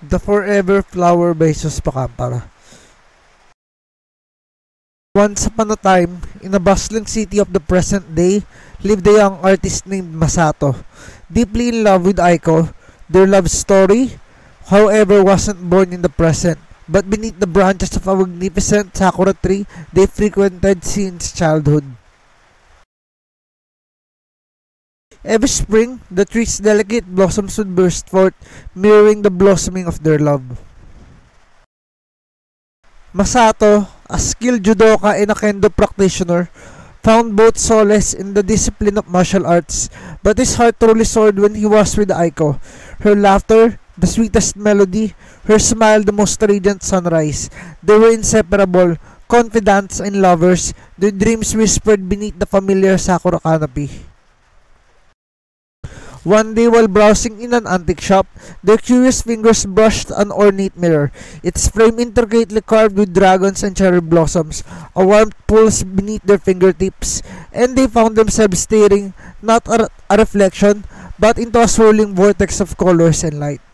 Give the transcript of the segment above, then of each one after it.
The Forever Flower by Jesus Pacampara. Once upon a time, in a bustling city of the present day, lived a young artist named Masato. Deeply in love with Aiko, their love story, however, wasn't born in the present, but beneath the branches of a magnificent sakura tree they frequented since childhood. Every spring, the tree's delicate blossoms would burst forth, mirroring the blossoming of their love. Masato, a skilled judoka and a kendo practitioner, found both solace in the discipline of martial arts, but his heart truly soared when he was with Aiko. Her laughter, the sweetest melody, her smile the most radiant sunrise. They were inseparable, confidants and lovers, their dreams whispered beneath the familiar sakura canopy. One day while browsing in an antique shop, their curious fingers brushed an ornate mirror, its frame intricately carved with dragons and cherry blossoms. A warmth pulsed beneath their fingertips, and they found themselves staring not at a reflection, but into a swirling vortex of colors and light.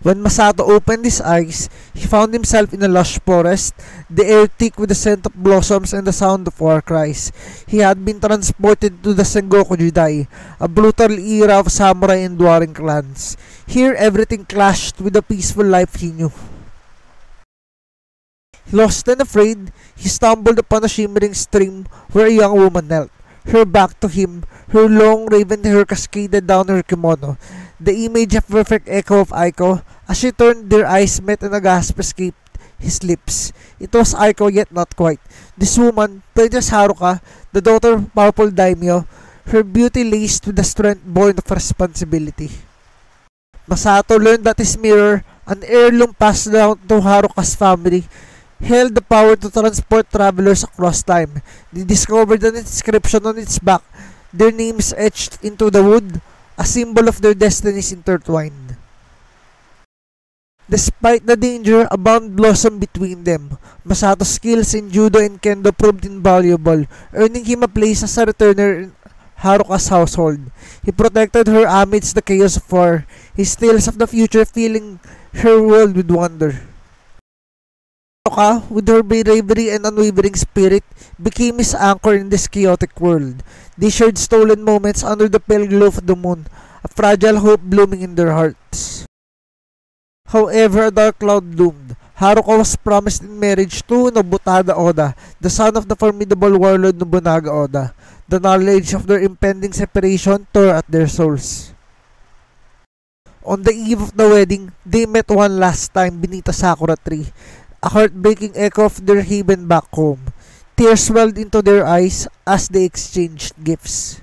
When Masato opened his eyes, he found himself in a lush forest, the air thick with the scent of blossoms and the sound of war cries. He had been transported to the Sengoku Jidai, a brutal era of samurai and warring clans. Here, everything clashed with the peaceful life he knew. Lost and afraid, he stumbled upon a shimmering stream where a young woman knelt. Her back to him, her long raven hair cascaded down her kimono. The image of perfect echo of Aiko, as she turned their eyes met and a gasp escaped his lips. It was Aiko yet not quite. This woman, as Haruka, the daughter of powerful daimyo, her beauty laced with the strength born of responsibility. Masato learned that his mirror, an heirloom passed down to Haruka's family, held the power to transport travelers across time. They discovered an inscription on its back, their names etched into the wood, a symbol of their destinies intertwined. Despite the danger, a bond blossomed between them. Masato's skills in judo and kendo proved invaluable, earning him a place as a returner in Haruka's household. He protected her amidst the chaos of war, his tales of the future filling her world with wonder. Haruka, with her bravery and unwavering spirit, became his anchor in this chaotic world. They shared stolen moments under the pale glow of the moon, a fragile hope blooming in their hearts. However, a dark cloud loomed. Haruka was promised in marriage to Nobutada Oda, the son of the formidable warlord Nobunaga Oda. The knowledge of their impending separation tore at their souls. On the eve of the wedding, they met one last time beneath a sakura tree, a heartbreaking echo of their haven back home. Tears welled into their eyes as they exchanged gifts.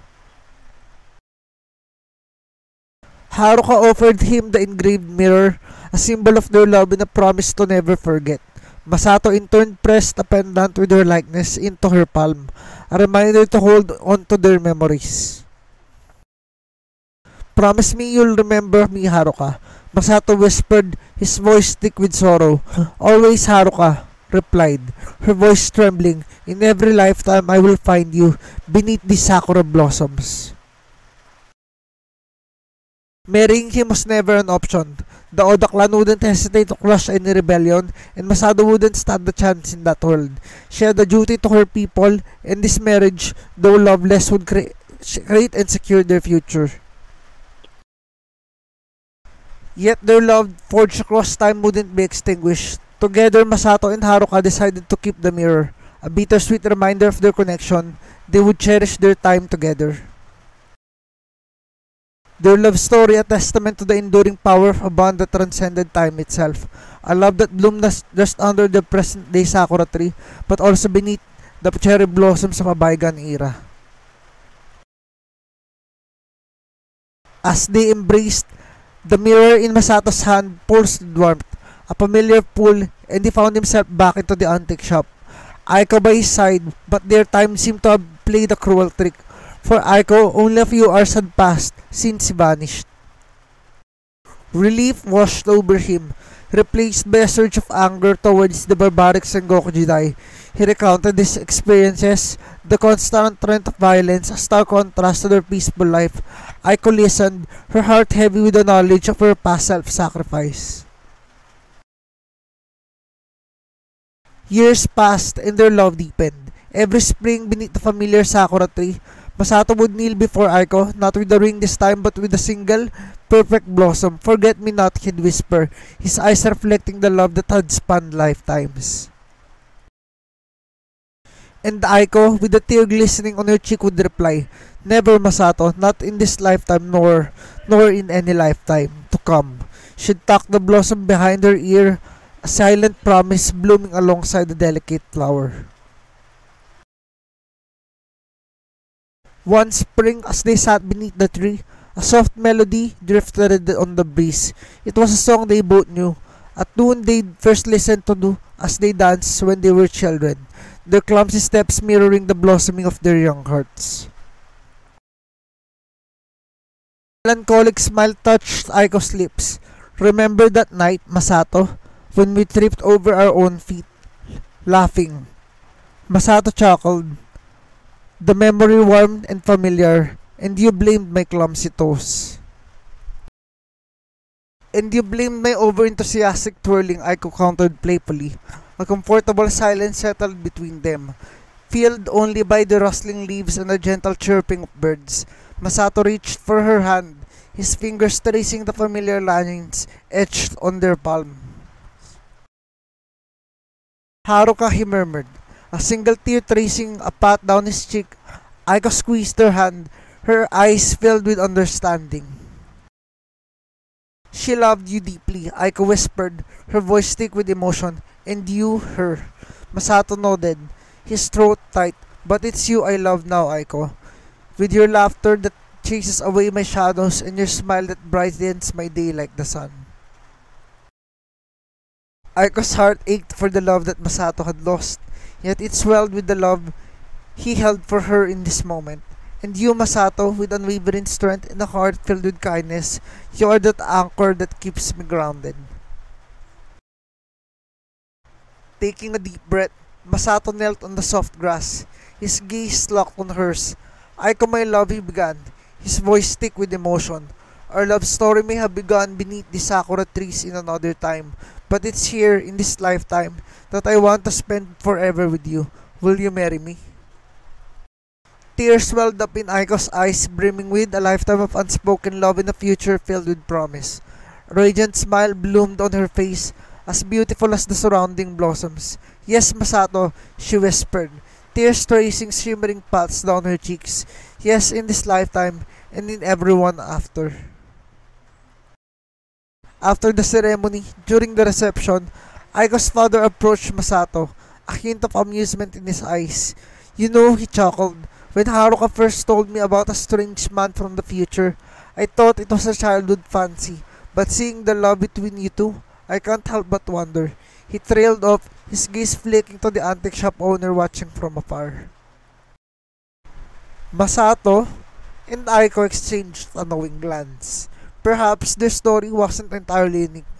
Haruka offered him the engraved mirror, a symbol of their love and a promise to never forget. Masato in turn pressed a pendant with her likeness into her palm, a reminder to hold on to their memories. Promise me you'll remember me, Haruka. Masato whispered, his voice thick with sorrow. Always, Haruka replied, her voice trembling, In every lifetime I will find you beneath the sakura blossoms. Marrying him was never an option. The Oda clan wouldn't hesitate to crush any rebellion, and Masado wouldn't stand a chance in that world. She had a duty to her people, and this marriage, though loveless, would cre create and secure their future. Yet their love forged across time wouldn't be extinguished. Together, Masato and Haruka decided to keep the mirror, a bittersweet reminder of their connection. They would cherish their time together. Their love story a testament to the enduring power of a bond that transcended time itself. A love that bloomed just under the present-day sakura tree, but also beneath the cherry blossoms of a bygone era. As they embraced, the mirror in Masato's hand pulsed warmth, a familiar pull, and he found himself back into the antique shop. Aiko by his side, but their time seemed to have played a cruel trick. For Aiko, only a few hours had passed since he vanished. Relief washed over him, replaced by a surge of anger towards the barbaric Sengoku Jidai. He recounted his experiences, the constant trend of violence, a stark contrast to their peaceful life. Aiko listened, her heart heavy with the knowledge of her past self-sacrifice. Years passed and their love deepened. Every spring beneath the familiar sakura tree, Masato would kneel before Aiko, not with a ring this time but with a single, perfect blossom. Forget me not, he'd whisper, his eyes reflecting the love that had spanned lifetimes. And Aiko, with a tear glistening on her cheek, would reply, Never, Masato, not in this lifetime, nor, nor in any lifetime to come. She'd tuck the blossom behind her ear, a silent promise blooming alongside the delicate flower. One spring, as they sat beneath the tree, a soft melody drifted on the breeze. It was a song they both knew, a tune they'd first listened to do as they danced when they were children, their clumsy steps mirroring the blossoming of their young hearts. melancholic smile touched Aiko's lips. Remember that night, Masato, when we tripped over our own feet, laughing. Masato chuckled. The memory warm and familiar, and you blamed my clumsy toes. And you blamed my over-enthusiastic twirling, I countered playfully. A comfortable silence settled between them, filled only by the rustling leaves and the gentle chirping of birds. Masato reached for her hand, his fingers tracing the familiar lines etched on their palm. Haruka, he murmured a single tear tracing a path down his cheek. Aiko squeezed her hand, her eyes filled with understanding. She loved you deeply, Aiko whispered, her voice thick with emotion. And you, her. Masato nodded, his throat tight. But it's you I love now, Aiko. With your laughter that chases away my shadows and your smile that brightens my day like the sun. Aiko's heart ached for the love that Masato had lost. Yet it swelled with the love he held for her in this moment. And you, Masato, with unwavering strength and a heart filled with kindness, you are that anchor that keeps me grounded. Taking a deep breath, Masato knelt on the soft grass, his gaze locked on hers. Aiko, my love, he began, his voice thick with emotion. Our love story may have begun beneath the sakura trees in another time, but it's here in this lifetime that I want to spend forever with you. Will you marry me? Tears welled up in Aiko's eyes, brimming with a lifetime of unspoken love and a future filled with promise. Radiant smile bloomed on her face, as beautiful as the surrounding blossoms. Yes, Masato, she whispered, tears tracing shimmering paths down her cheeks. Yes, in this lifetime, and in everyone after. After the ceremony, during the reception, Aiko's father approached Masato, a hint of amusement in his eyes. You know, he chuckled. When Haruka first told me about a strange man from the future, I thought it was a childhood fancy. But seeing the love between you two, I can't help but wonder. He trailed off, his gaze flicking to the antique shop owner watching from afar. Masato and Aiko exchanged a knowing glance. Perhaps their story wasn't entirely unique.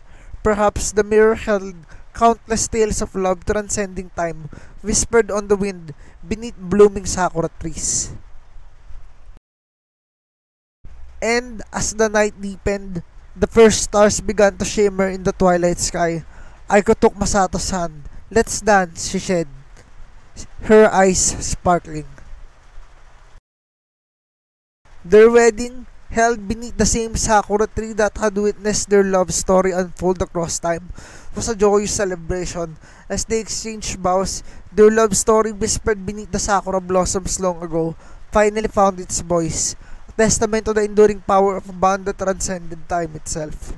Perhaps the mirror held countless tales of love transcending time, whispered on the wind beneath blooming sakura trees. And as the night deepened, the first stars began to shimmer in the twilight sky. Aiko took Masato's hand. Let's dance, she said, her eyes sparkling. Their wedding held beneath the same sakura tree that had witnessed their love story unfold across time, was a joyous celebration. As they exchanged vows, their love story whispered beneath the sakura blossoms long ago finally found its voice, testament to the enduring power of a bond that transcended time itself.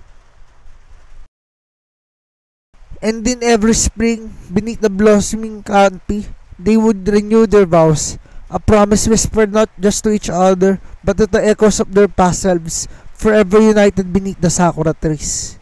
And in every spring, beneath the blossoming canopy, they would renew their vows, a promise whispered not just to each other, but to the echoes of their past selves, forever united beneath the sakura trees.